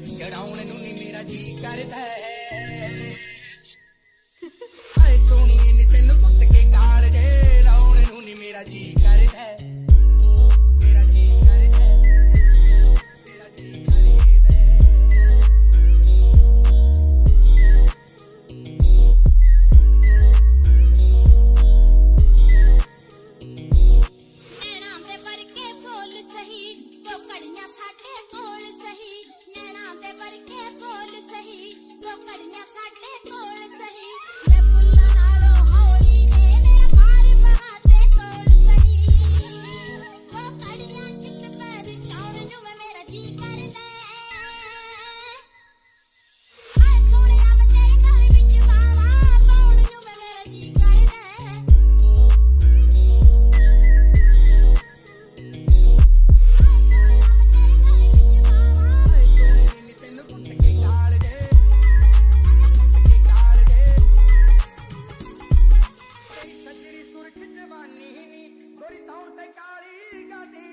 चढ़ाने नु तो मेरा जी करता है। ನೀಲಿ ದೊರಿತವ್ರ ಕೈ ಕಾಳಿ ಗದಿ